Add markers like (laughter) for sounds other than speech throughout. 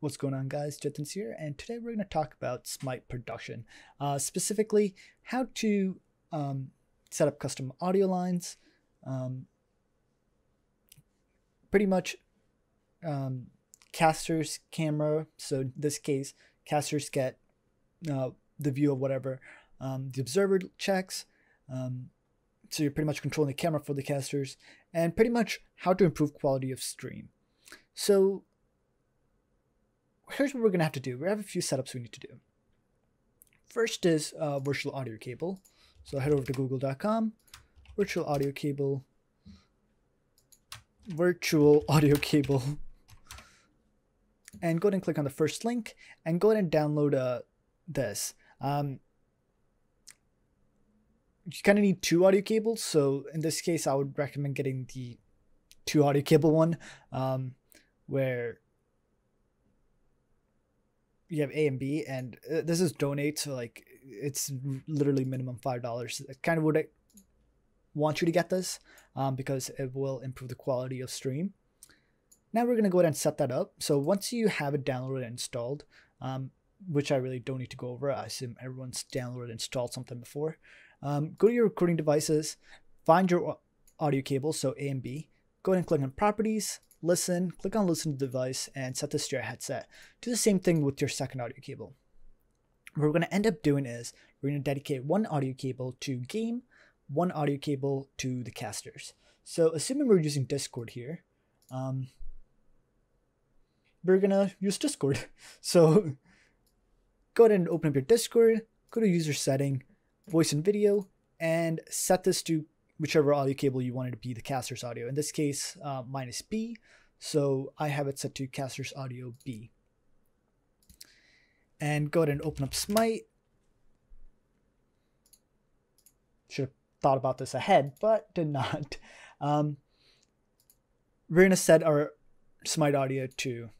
What's going on, guys? Jithin's here, and today we're going to talk about Smite production, uh, specifically how to um, set up custom audio lines, um, pretty much um, caster's camera. So in this case, casters get uh, the view of whatever um, the observer checks. Um, so you're pretty much controlling the camera for the casters, and pretty much how to improve quality of stream. So here's what we're going to have to do. We have a few setups we need to do. First is uh, virtual audio cable. So head over to google.com, virtual audio cable, virtual (laughs) audio cable, and go ahead and click on the first link and go ahead and download uh, this. Um, you kind of need two audio cables. So in this case, I would recommend getting the two audio cable one, um, where you have A and B, and uh, this is donate, so like it's literally minimum five dollars. Kind of would I want you to get this um, because it will improve the quality of stream. Now we're gonna go ahead and set that up. So once you have it downloaded and installed, um, which I really don't need to go over, I assume everyone's downloaded installed something before. Um, go to your recording devices, find your audio cable, so A and B. Go ahead and click on Properties, listen, click on listen to device and set this to your headset. Do the same thing with your second audio cable. What we're going to end up doing is we're going to dedicate one audio cable to game, one audio cable to the casters. So assuming we're using Discord here, um, we're going to use Discord. (laughs) So go ahead and open up your Discord, go to user setting, voice and video, and set this to whichever audio cable you wanted to be the caster's audio. In this case, uh, minus B, so I have it set to caster's audio B. And go ahead and open up Smite. Should have thought about this ahead, but did not. (laughs) Um, we're going to set our Smite audio to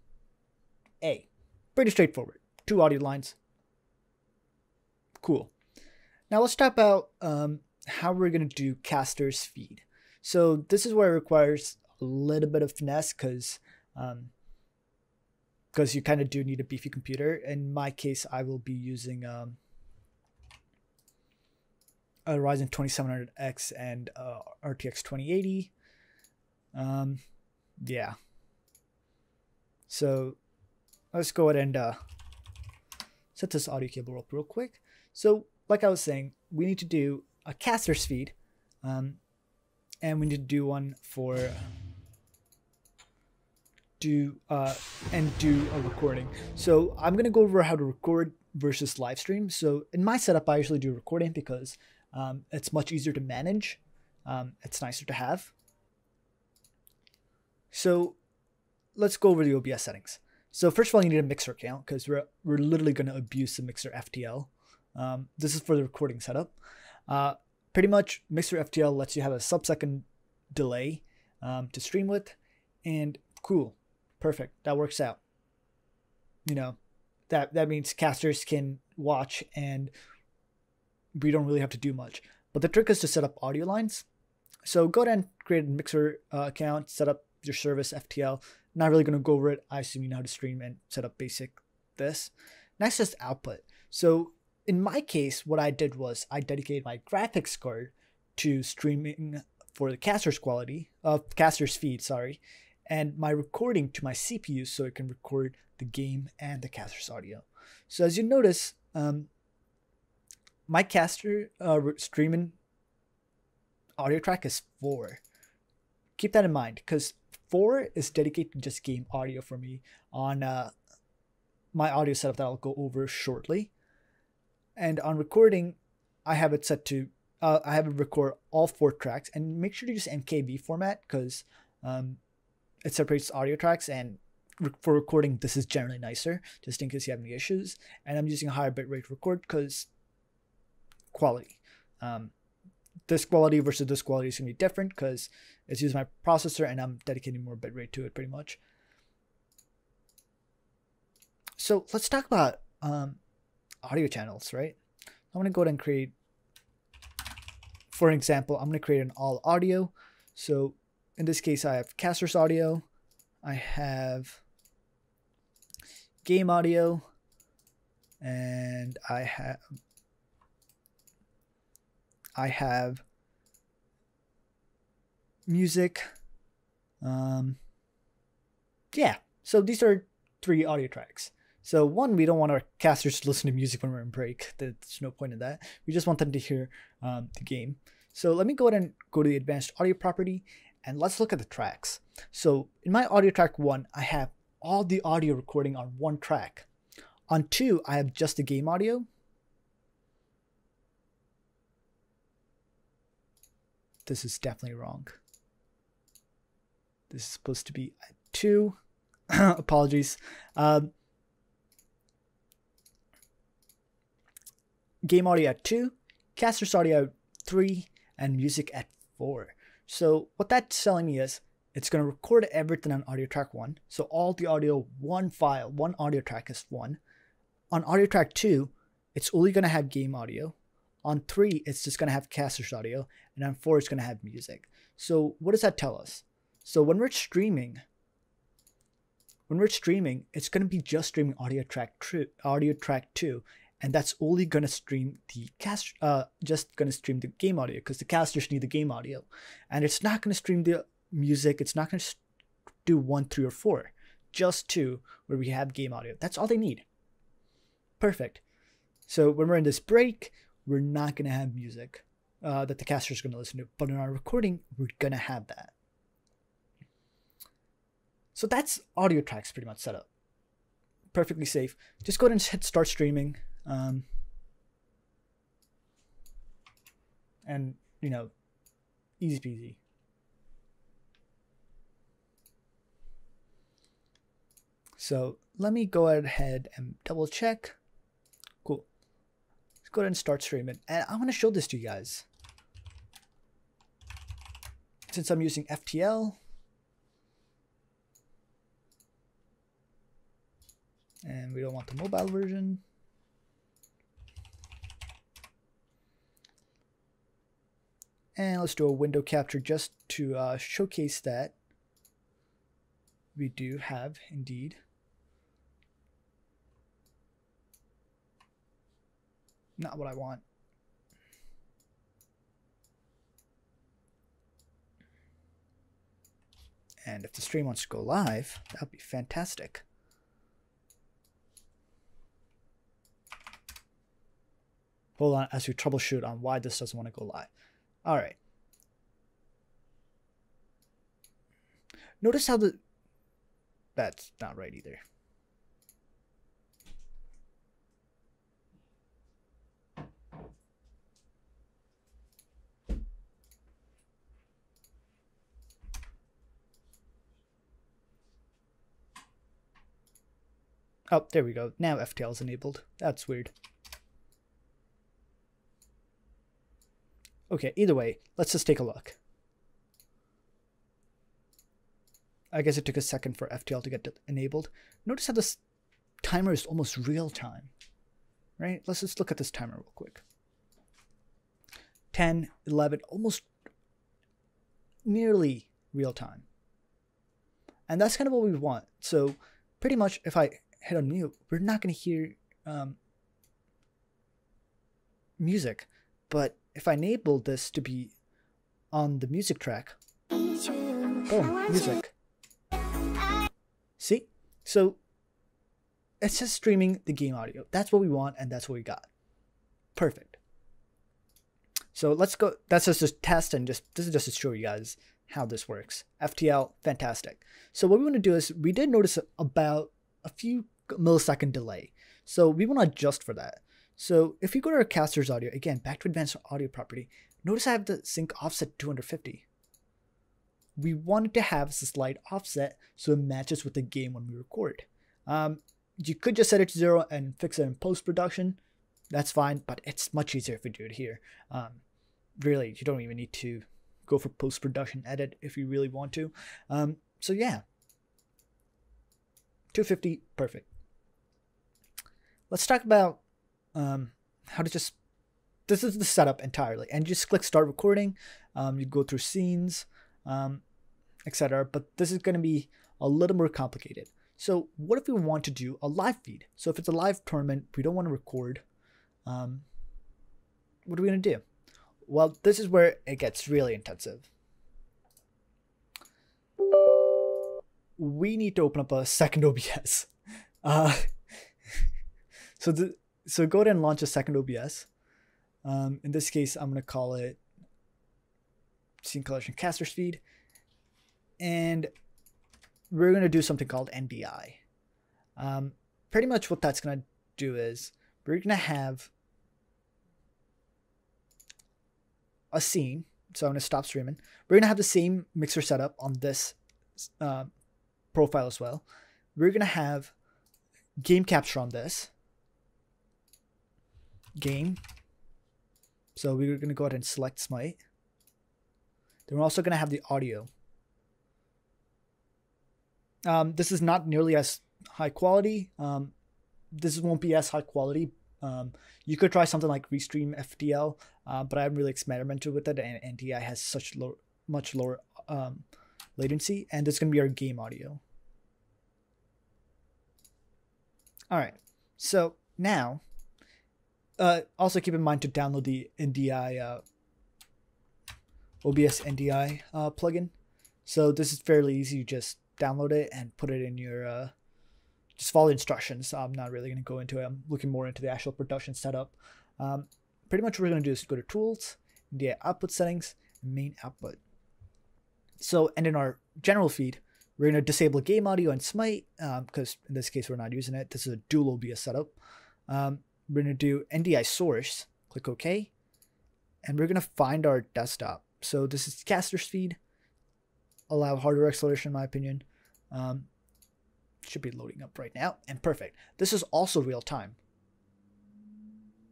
A. Pretty straightforward. Two audio lines. Cool. Now let's talk about um, how we're going to do caster's feed. So this is where it requires a little bit of finesse because um, because you kind of do need a beefy computer. In my case, I will be using um, a Ryzen 2700X and uh, RTX 2080. Um, yeah. So let's go ahead and uh, set this audio cable up real quick. So like I was saying, we need to do a caster's feed, um, and we need to do one for do uh, and do a recording. So I'm gonna go over how to record versus live stream. So in my setup, I usually do recording because um, it's much easier to manage. Um, it's nicer to have. So let's go over the OBS settings. So first of all, you need a mixer account because we're, we're literally going to abuse the mixer FTL. Um, this is for the recording setup. Uh, pretty much, Mixer FTL lets you have a sub-second delay um, to stream with, and cool, perfect, that works out. You know, that that means casters can watch, and we don't really have to do much. But the trick is to set up audio lines. So go ahead and create a Mixer uh, account, set up your service FTL. Not really going to go over it. I assume you know how to stream and set up basic this. Next is output. So in my case, what I did was I dedicated my graphics card to streaming for the caster's quality of uh, caster's feed, sorry, and my recording to my CPU so it can record the game and the caster's audio. So as you notice, um, my caster uh, streaming audio track is four. Keep that in mind because four is dedicated to just game audio for me on uh, my audio setup that I'll go over shortly. And on recording, I have it set to, uh, I have it record all four tracks and make sure to use MKV format because um, it separates audio tracks and for recording, this is generally nicer, just in case you have any issues. And I'm using a higher bitrate record because quality. Um, this quality versus this quality is going to be different because it's using my processor and I'm dedicating more bitrate to it pretty much. So let's talk about um, audio channels, right? I'm going to go ahead and create, for example, I'm going to create an all audio. So in this case, I have Caster's audio. I have game audio, and I have I have music. Um, yeah, so these are three audio tracks. So one, we don't want our casters to listen to music when we're in break. There's no point in that. We just want them to hear um, the game. So let me go ahead and go to the advanced audio property and let's look at the tracks. So in my audio track one, I have all the audio recording on one track. On two, I have just the game audio. This is definitely wrong. This is supposed to be two. (laughs) Apologies. Um, game audio at two, caster's audio at three, and music at four. So what that's telling me is it's going to record everything on audio track one. So all the audio, one file, one audio track is one. On audio track two, it's only going to have game audio. On three, it's just going to have caster's audio. And on four, it's going to have music. So what does that tell us? So when we're streaming, when we're streaming, it's going to be just streaming audio track audio track two, and that's only going to stream the cast, uh, just going to stream the game audio because the casters need the game audio, and it's not going to stream the music. It's not to do one, three, or four, just two where we have game audio. That's all they need. Perfect. So when we're in this break, we're not going to have music uh, that the caster is going to listen to, but in our recording, we're going to have that. So that's audio tracks pretty much set up. Perfectly safe. Just go ahead and hit start streaming. Um, and, you know, easy peasy. So let me go ahead and double check. Cool. Let's go ahead and start streaming. And I want to show this to you guys. Since I'm using FTL, and we don't want the mobile version. And let's do a window capture just to uh, showcase that we do have indeed not what I want. And if the stream wants to go live, that would be fantastic. Hold on as we troubleshoot on why this doesn't want to go live. All right. Notice how the... That's not right either. Oh, there we go. Now FTL is enabled. That's weird. Okay, either way, let's just take a look. I guess it took a second for FTL to get enabled. Notice how this timer is almost real time, right? Let's just look at this timer real quick. 10, 11, almost nearly real time. And that's kind of what we want. So pretty much if I hit on mute, we're not going to hear um, music, but if I enable this to be on the music track, boom, music. See? So it's just streaming the game audio. That's what we want, and that's what we got. Perfect. So let's go. That's just a test, and just this is just to show you guys how this works. FTL, fantastic. So what we want to do is we did notice about a few millisecond delay. So we want to adjust for that. So if you go to our caster's audio, again, back to advanced audio property, notice I have the sync offset 250. We wanted to have a slight offset so it matches with the game when we record. Um, you could just set it to zero and fix it in post-production. That's fine, but it's much easier if we do it here. Um, really, you don't even need to go for post-production edit if you really want to. Um, so yeah, 250, perfect. Let's talk about um, how to just this is the setup entirely and just click start recording um, you go through scenes um, etc but this is going to be a little more complicated So what if we want to do a live feed? So if it's a live tournament, we don't want to record. Um, what are we going to do? Well, this is where it gets really intensive. We need to open up a second (laughs) OBS. Uh, (laughs) so the so go ahead and launch a second OBS. Um, in this case, I'm going to call it Scene Collection caster speed. And we're going to do something called NDI. Um, pretty much what that's going to do is we're going to have a scene. So I'm going to stop streaming. We're going to have the same mixer setup on this uh, profile as well. We're going to have game capture on this. Game. So we're going to go ahead and select Smite. Then we're also going to have the audio. Um, this is not nearly as high quality. Um, this won't be as high quality. Um, you could try something like Restream FTL, uh, but I haven't really experimented with it, and NDI has such low, much lower um, latency, and this is going to be our game audio. All right, so now, uh, also keep in mind to download the NDI uh, OBS NDI uh, plugin. So this is fairly easy. You just download it and put it in your uh, just follow the instructions. I'm not really going to go into it. I'm looking more into the actual production setup. Um, pretty much what we're going to do is go to tools, the output settings, main output. So, and in our general feed, we're going to disable game audio and Smite because um, in this case, we're not using it. This is a dual OBS setup. Um, we're going to do NDI source, click OK, and we're going to find our desktop. So this is caster speed, allow hardware acceleration in my opinion. Um, should be loading up right now and perfect. This is also real time.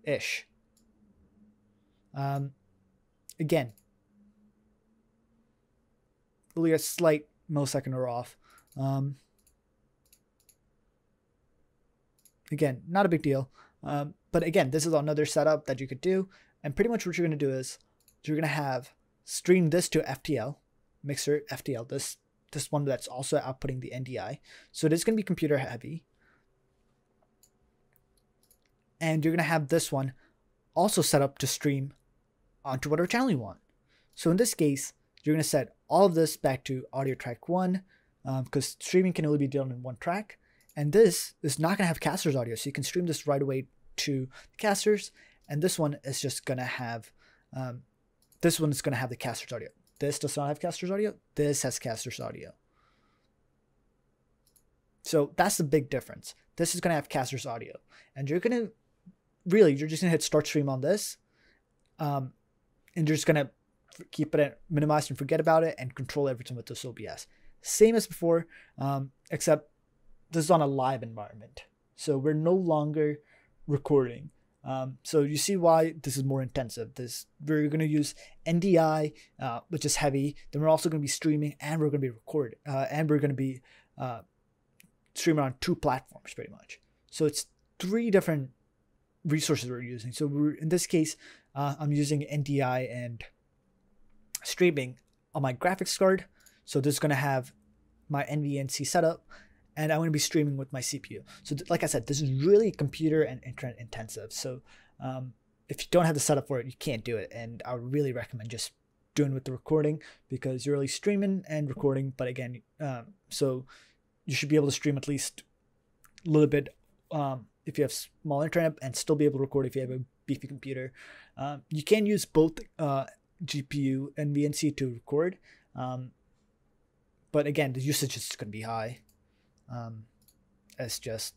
Ish. Um, again, only a slight millisecond or off. Um, again, not a big deal. Um, but again, this is another setup that you could do. And pretty much what you're going to do is you're going to have stream this to FTL, Mixer FTL, this this one that's also outputting the NDI. So it is going to be computer heavy. And you're going to have this one also set up to stream onto whatever channel you want. So in this case, you're going to set all of this back to audio track one because um, streaming can only be done in one track. And this is not going to have casters audio. So you can stream this right away to the casters. And this one is just going to have, um, this one is going to have the casters audio. This does not have casters audio. This has casters audio. So that's the big difference. This is going to have casters audio. And you're going to, really, you're just going to hit start stream on this. Um, and you're just going to keep it minimized and forget about it and control everything with this OBS. Same as before, um, except this is on a live environment. So we're no longer recording. Um, so you see why this is more intensive. This we're going to use NDI, uh, which is heavy. Then we're also going to be streaming and we're going to be recording uh, and we're going to be uh, streaming on two platforms pretty much. So it's three different resources we're using. So we're in this case, uh, I'm using NDI and streaming on my graphics card. So this is going to have my NVENC setup and I'm going to be streaming with my CPU. So, like I said, this is really computer and internet intensive. So, um, if you don't have the setup for it, you can't do it. And I would really recommend just doing with the recording because you're really streaming and recording. But again, um, so you should be able to stream at least a little bit um, if you have small internet and still be able to record if you have a beefy computer. Um, you can use both uh, GPU and VNC to record. Um, but again, the usage is going to be high. Um, it's just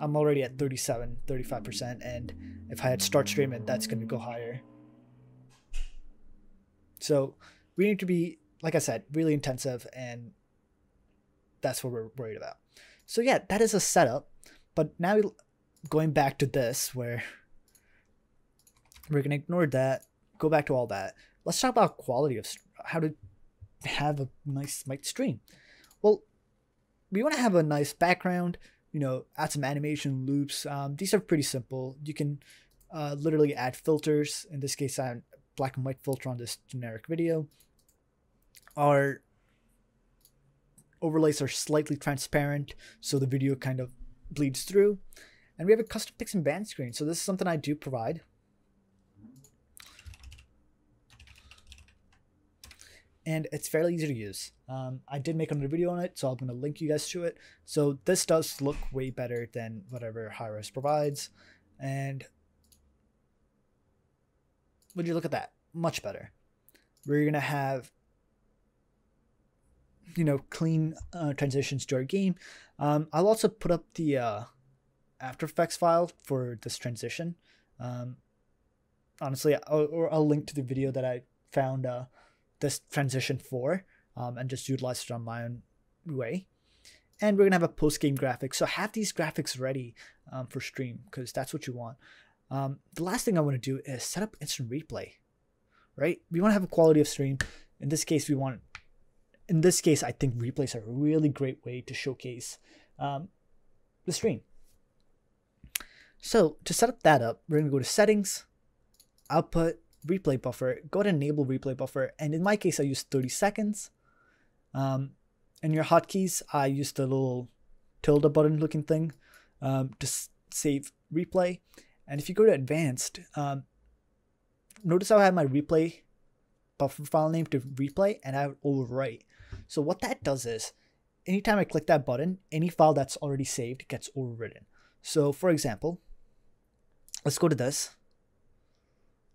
I'm already at 37, 35%, and if I had start streaming, that's going to go higher. So we need to be, like I said, really intensive, and that's what we're worried about. So yeah, that is a setup. But now going back to this, where we're going to ignore that, go back to all that. Let's talk about quality of how to have a nice mic stream. We want to have a nice background, you know, add some animation loops. Um, these are pretty simple. You can uh, literally add filters. In this case, I have black and white filter on this generic video. Our overlays are slightly transparent, so the video kind of bleeds through. And we have a custom picks and ban screen. So this is something I do provide. And it's fairly easy to use. Um, I did make another video on it, so I'm going to link you guys to it. So this does look way better than whatever Hi-Rez provides. And would you look at that? Much better. We're going to have you know, clean uh, transitions to our game. Um, I'll also put up the uh, After Effects file for this transition. Um, honestly, I'll, or I'll link to the video that I found uh, this transition for um, and just utilize it on my own way. And we're gonna have a post game graphic. So have these graphics ready um, for stream because that's what you want. Um, the last thing I want to do is set up instant replay, right? We want to have a quality of stream. In this case, we want in this case, I think replays are a really great way to showcase um, the stream. So to set up that up, we're to go to settings, output, replay buffer, go to enable replay buffer. And in my case, I use 30 seconds. Um, and your hotkeys, I use the little tilde button looking thing um, to save replay. And if you go to advanced, um, notice how I have my replay buffer file name to replay and I would overwrite. So what that does is, anytime I click that button, any file that's already saved gets overwritten. So for example, let's go to this.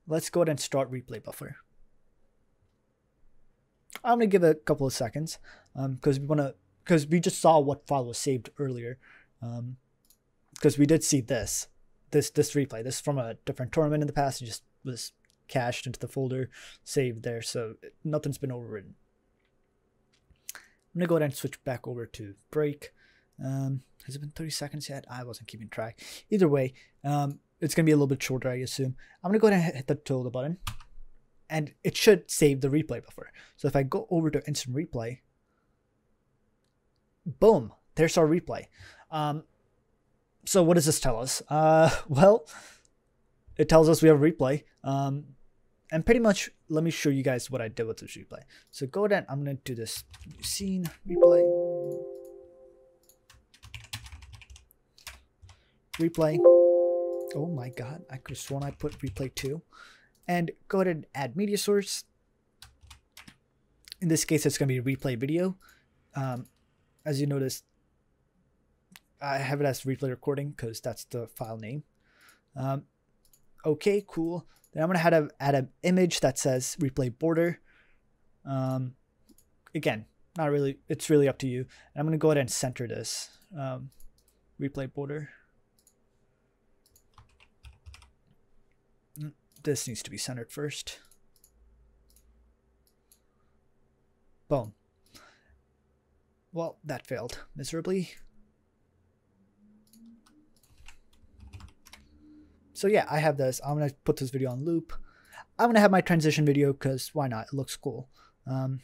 Let's go ahead and start replay buffer. I'm gonna give it a couple of seconds because um, we wanna because we just saw what file was saved earlier. Because um, we did see this, this this replay. This is from a different tournament in the past. It just was cached into the folder, saved there, so nothing's been overwritten. I'm gonna go ahead and switch back over to break. Um, has it been 30 seconds yet? I wasn't keeping track. Either way, um, it's gonna be a little bit shorter, I assume. I'm gonna go ahead and hit the tilde button, and it should save the replay buffer. So if I go over to instant replay, boom, there's our replay. Um, so what does this tell us? Uh, (laughs) well, it tells us we have replay. Um, and pretty much let me show you guys what I did with this replay. So go ahead, I'm gonna do this scene replay. Replay. Oh my god, I could have sworn I put replay 2. And go ahead and add media source. In this case, it's gonna be replay video. Um, as you notice, I have it as replay recording because that's the file name. Um, okay, cool. Then I'm going to add an image that says replay border. Um, again, not really, it's really up to you. And I'm going to go ahead and center this um, replay border. This needs to be centered first. Boom. Well, that failed miserably. So yeah, I have this. I'm going to put this video on loop. I'm going to have my transition video because why not? It looks cool. Um,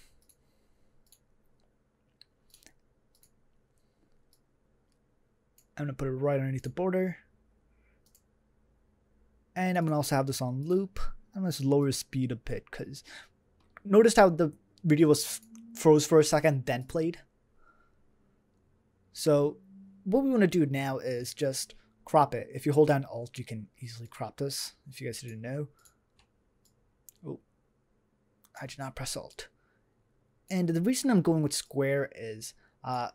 I'm going to put it right underneath the border. And I'm to also have this on loop. I'm to lower speed a bit because notice how the video was froze for a second then played. So what we want to do now is just crop it. If you hold down Alt, you can easily crop this, if you guys didn't know. Oh, I did not press Alt. And the reason I'm going with square is uh,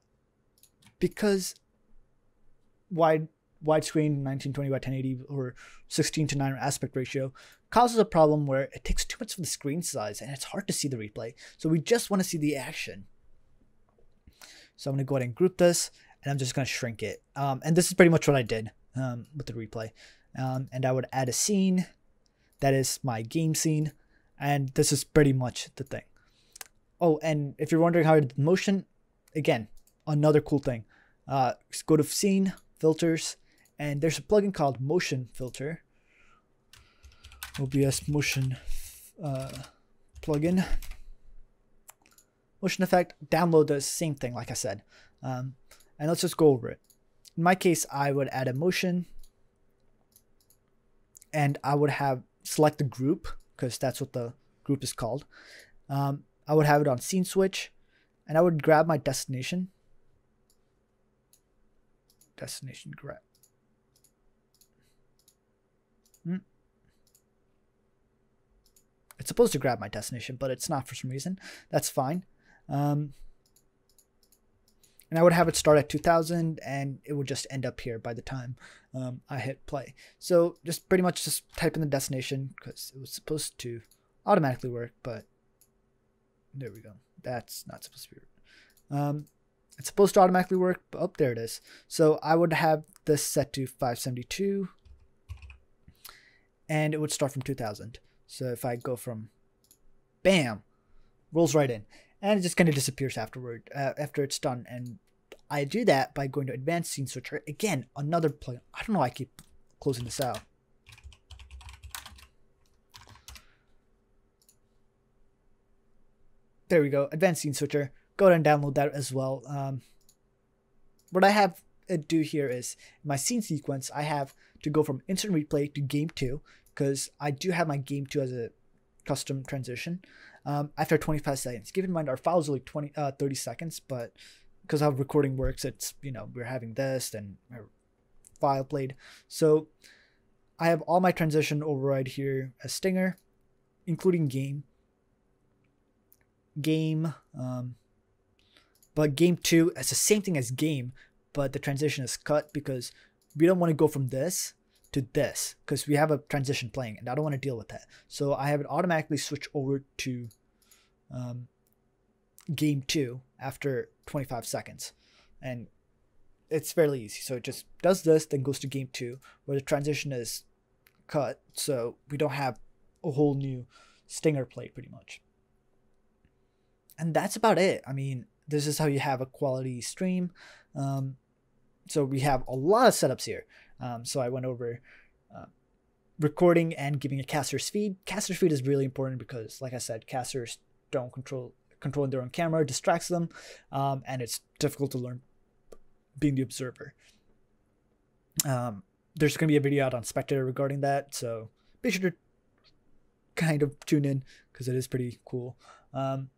because wide widescreen 1920 by 1080 or 16 to 9 aspect ratio causes a problem where it takes too much of the screen size and it's hard to see the replay. So we just want to see the action. So I'm going to go ahead and group this and I'm just going to shrink it. Um, and this is pretty much what I did um, with the replay. Um, and I would add a scene that is my game scene. And this is pretty much the thing. Oh, and if you're wondering how I did motion, again, another cool thing. Uh, go to scene, filters, and there's a plugin called Motion Filter. OBS Motion uh, plugin. Motion effect, download the same thing, like I said. Um, and let's just go over it. In my case, I would add a motion and I would have select the group because that's what the group is called. Um, I would have it on scene switch and I would grab my destination. Destination grab. It's supposed to grab my destination, but it's not for some reason. That's fine. Um, and I would have it start at 2000 and it would just end up here by the time um, I hit play. So just pretty much just type in the destination because it was supposed to automatically work, but there we go. That's not supposed to be. Um, it's supposed to automatically work, but oh, there it is. So I would have this set to 572 and it would start from 2000. So if I go from bam, rolls right in. And it just kind of disappears afterward uh, after it's done. And i do that by going to advanced scene switcher again another plugin i don't know why i keep closing this out. There we go advanced scene switcher go ahead and download that as well. Um, what i have to do here is my scene sequence i have to go from instant replay to game 2 because i do have my game 2 as a custom transition um, after 25 seconds. Keep in mind our files are like 20, uh, 30 seconds, but because how recording works, it's, you know, we're having this and file played. So I have all my transition override here as Stinger, including game. Game, um, but game two, it's the same thing as game, but the transition is cut because we don't want to go from this to this because we have a transition playing and I don't want to deal with that. So I have it automatically switch over to um, game two after 25 seconds. And it's fairly easy. So it just does this, then goes to game two where the transition is cut. So we don't have a whole new stinger play pretty much. And that's about it. I mean, this is how you have a quality stream. Um, so we have a lot of setups here. Um, so I went over uh, recording and giving a caster's feed. Caster's feed is really important because, like I said, casters don't control controlling their own camera distracts them, um, and it's difficult to learn being the observer. Um, there's going to be a video out on Spectator regarding that, so be sure to kind of tune in because it is pretty cool. Um,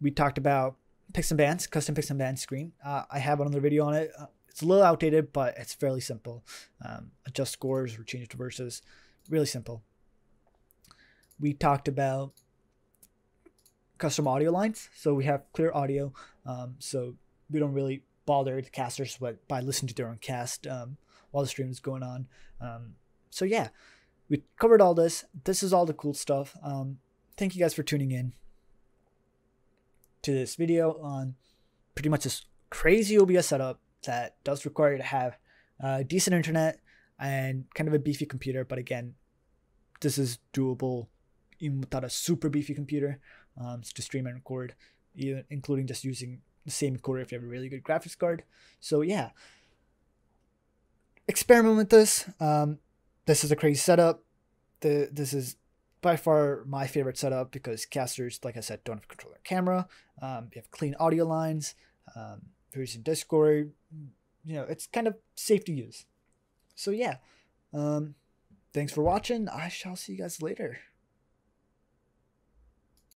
we talked about picks and bans, custom picks and bans screen. Uh, I have another video on it. Uh, it's a little outdated, but it's fairly simple. Um, adjust scores or change to verses. Really simple. We talked about custom audio lines. So we have clear audio. Um, so we don't really bother the casters but by listening to their own cast um, while the stream is going on. Um, so yeah, we covered all this. This is all the cool stuff. Um, thank you guys for tuning in to this video on pretty much this crazy OBS setup that does require you to have uh, decent internet and kind of a beefy computer. But again, this is doable even without a super beefy computer um, to stream and record, even, including just using the same encoder if you have a really good graphics card. So yeah, experiment with this. Um, this is a crazy setup. The this is by far my favorite setup because casters, like I said, don't have control their camera. Um, you have clean audio lines. Um, using Discord, you know, it's kind of safe to use. So yeah, um, thanks for watching. I shall see you guys later.